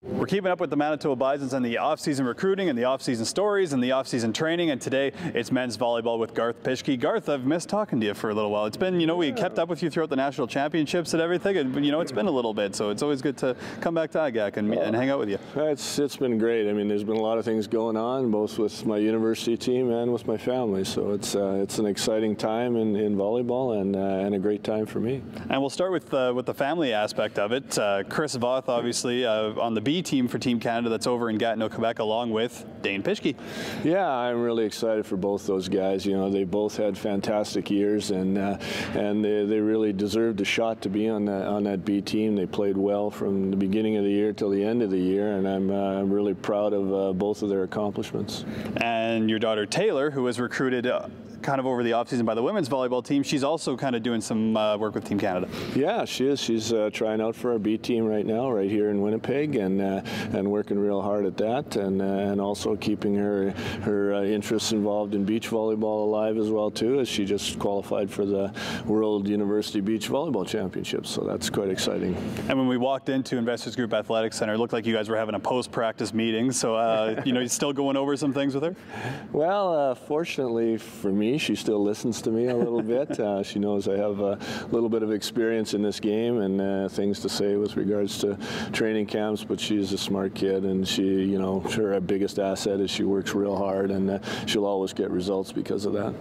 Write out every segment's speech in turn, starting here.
We're keeping up with the Manitoba Bisons and the off-season recruiting and the off-season stories and the off-season training. And today it's men's volleyball with Garth Pischke. Garth, I've missed talking to you for a little while. It's been, you know, we kept up with you throughout the national championships and everything, and you know, it's been a little bit. So it's always good to come back to IGAC and, and hang out with you. It's it's been great. I mean, there's been a lot of things going on, both with my university team and with my family. So it's uh, it's an exciting time in, in volleyball and uh, and a great time for me. And we'll start with uh, with the family aspect of it. Uh, Chris Voth, obviously, uh, on the B team for Team Canada that's over in Gatineau, Quebec, along with Dane Pischke. Yeah, I'm really excited for both those guys. You know, they both had fantastic years, and uh, and they, they really deserved a shot to be on that on that B team. They played well from the beginning of the year till the end of the year, and I'm uh, I'm really proud of uh, both of their accomplishments. And your daughter Taylor, who was recruited uh, kind of over the offseason by the women's volleyball team. She's also kind of doing some uh, work with Team Canada. Yeah, she is. She's uh, trying out for our B team right now, right here in Winnipeg, and uh, and working real hard at that, and uh, and also keeping her her uh, interests involved in beach volleyball alive as well too, as she just qualified for the World University Beach Volleyball Championships. So that's quite exciting. And when we walked into Investors Group Athletic Center, it looked like you guys were having a post-practice meeting. So uh, you know, you're still going over some things with her. Well, fortunately for me she still listens to me a little bit. Uh, she knows I have a little bit of experience in this game and uh, things to say with regards to training camps, but she's a smart kid and she, you know, her biggest asset is she works real hard and uh, she'll always get results because of that.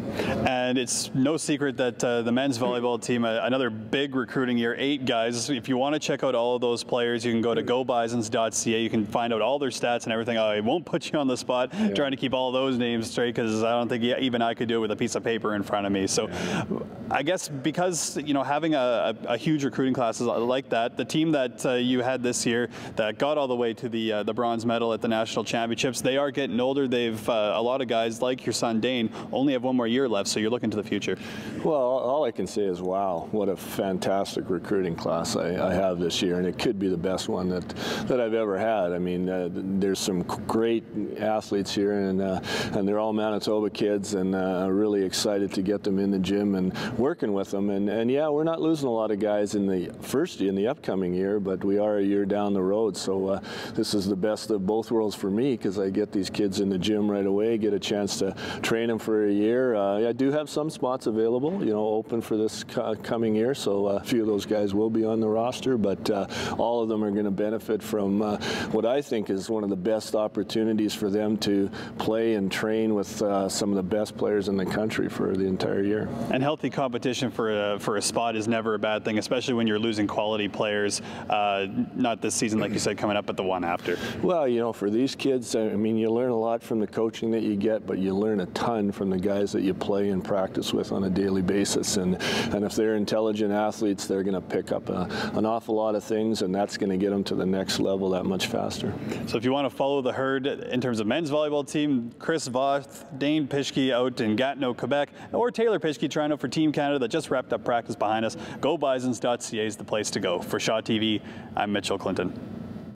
And it's no secret that uh, the men's volleyball team, uh, another big recruiting year, eight guys. If you want to check out all of those players, you can go to gobisons.ca. You can find out all their stats and everything. I won't put you on the spot yeah. trying to keep all those names straight because I don't think even I could do it with a piece of paper in front of me. So I guess because, you know, having a, a, a huge recruiting class like that, the team that uh, you had this year that got all the way to the, uh, the bronze medal at the national championships, they are getting older. They've, uh, a lot of guys like your son Dane only have one more year left, so you're looking to the future. Well, all I can say is, wow, what a fantastic recruiting class I, I have this year, and it could be the best one that, that I've ever had. I mean, uh, there's some great athletes here, and, uh, and they're all Manitoba kids, and uh, really excited to get them in the gym and working with them. And, and yeah, we're not losing a lot of guys in the first in the upcoming year, but we are a year down the road. So uh, this is the best of both worlds for me because I get these kids in the gym right away, get a chance to train them for a year. Uh, I do have some spots available, you know, open for this coming year. So uh, a few of those guys will be on the roster, but uh, all of them are going to benefit from uh, what I think is one of the best opportunities for them to play and train with some of the best players in the country for the entire year. And healthy competition for a, for a spot is never a bad thing, especially when you're losing quality players. Uh, not this season, like you said, coming up, but the one after. Well, you know, for these kids, I mean, you learn a lot from the coaching that you get, but you learn a ton from the guys that you play and practice with on a daily basis. And and if they're intelligent athletes, they're going to pick up a, an awful lot of things, and that's going to get them to the next level that much faster. So if you want to follow the herd in terms of men's volleyball team, Chris Voth, Dane Pischke out in Gatineau, Quebec, or Taylor Pischke trying out for Team Canada that just wrapped up practice behind us. GoBisons.ca is the place to go. For Shaw TV, I'm Mitchell Clinton.